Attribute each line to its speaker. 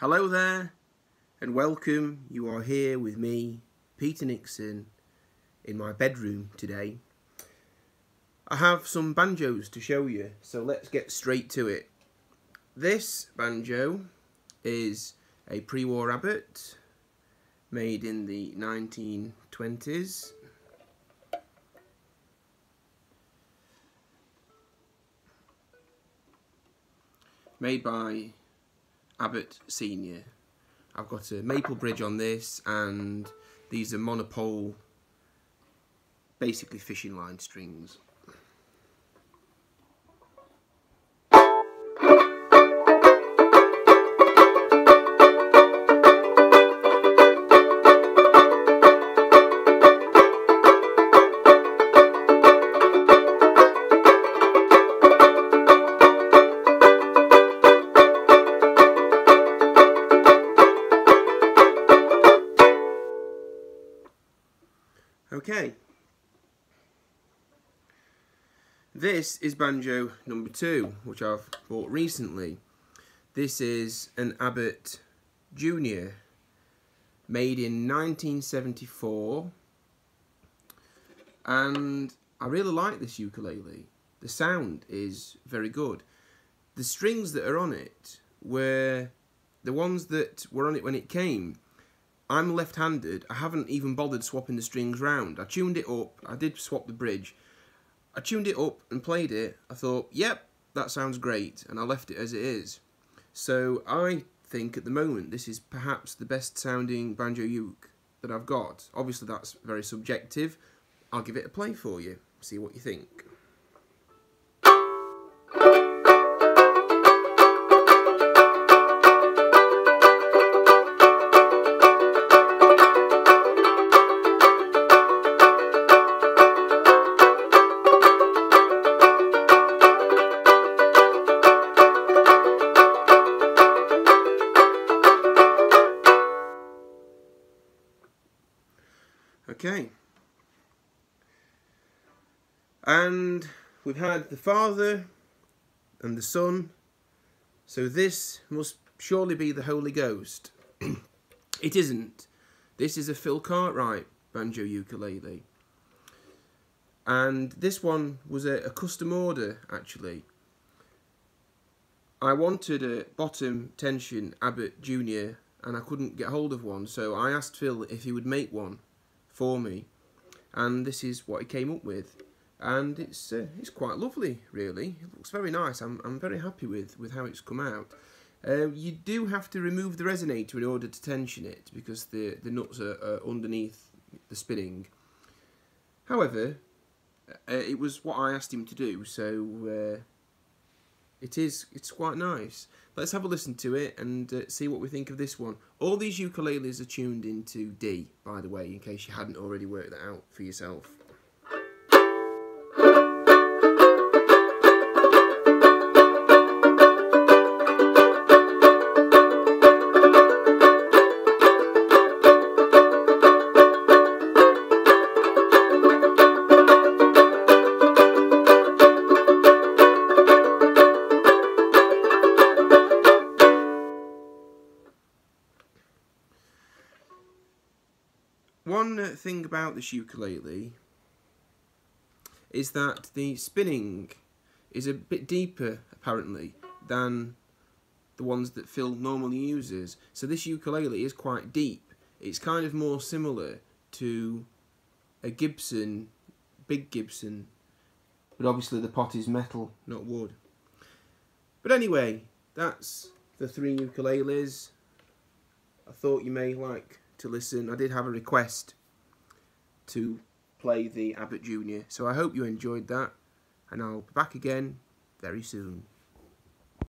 Speaker 1: Hello there, and welcome. You are here with me, Peter Nixon, in my bedroom today. I have some banjos to show you, so let's get straight to it. This banjo is a pre-war Abbott, made in the 1920s. Made by Abbott Senior. I've got a maple bridge on this and these are monopole basically fishing line strings. Okay. This is banjo number two, which I've bought recently. This is an Abbott Junior, made in 1974. And I really like this ukulele. The sound is very good. The strings that are on it were the ones that were on it when it came I'm left-handed. I haven't even bothered swapping the strings round. I tuned it up. I did swap the bridge. I tuned it up and played it. I thought, yep, that sounds great. And I left it as it is. So I think at the moment this is perhaps the best sounding banjo uke that I've got. Obviously that's very subjective. I'll give it a play for you. See what you think. Okay. And we've had the Father and the Son. So this must surely be the Holy Ghost. it isn't. This is a Phil Cartwright banjo ukulele. And this one was a, a custom order, actually. I wanted a bottom tension Abbott Junior and I couldn't get hold of one, so I asked Phil if he would make one for me. And this is what he came up with. And it's uh, it's quite lovely really. It looks very nice. I'm, I'm very happy with with how it's come out. Uh, you do have to remove the resonator in order to tension it because the the nuts are, are underneath the spinning. However uh, it was what I asked him to do. So uh, it is it's quite nice. Let's have a listen to it and uh, see what we think of this one. All these ukuleles are tuned into D by the way in case you hadn't already worked that out for yourself One uh, thing about this ukulele is that the spinning is a bit deeper apparently than the ones that Phil normally uses. So this ukulele is quite deep. It's kind of more similar to a Gibson, big Gibson, but obviously the pot is metal, not wood. But anyway, that's the three ukuleles. I thought you may like to listen. I did have a request to play the Abbott Junior, so I hope you enjoyed that, and I'll be back again very soon.